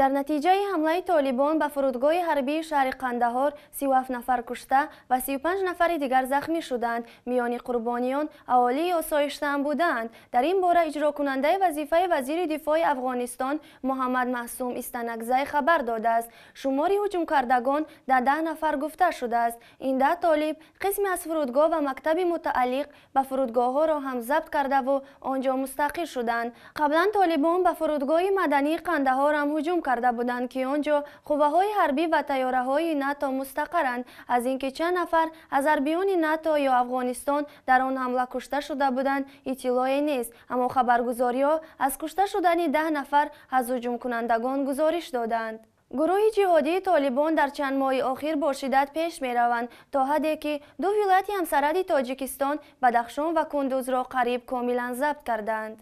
дар натиҷаи ҳамлаи толибон ба фурудгоҳи ҳарбии шаҳри қандаҳор 37 нафар кушта ва 35 нафари дигар захмӣ шуданд. Миёни қурбониён аҳолии осоиштаам буданд. Дар ин бора иҷрокунандаи вазифаи вазири дифои афғонистон муҳаммад маъсум истанакзай хабар додааст. Шумори ҳуҷумкардагон дар даҳ нафар гуфта шудааст. Ин даҳ толиб қисме аз фурудгоҳ ва мактаби мутааллиқ ба фурудгоҳҳоро ҳам забт кардаву он ҷо мустақир шуданд. Қаблан толибон ба фурудгоҳи мадании қандаҳор ҳам ҳуҷум карда буданд ки он ҷо қувваҳои ҳарбӣ ва тайёраҳои нато мустақарранд аз ин ки чанд нафар аз ҳарбиёни нато ё афғонистон дар он ҳамла кушта шуда буданд иттилое нест аммо хабаргузориҳо аз кушта шудани даҳ нафар аз ҳуҷумкунандагон гузориш доданд. Гурӯҳи ҷиҳодии толибон дар чанд моҳи охир бо шиддат пеш мераванд то ҳадде ки ду вилояти ҳамсарҳади тоҷикистон бадахшон ва кундузро қариб комилан забт карданд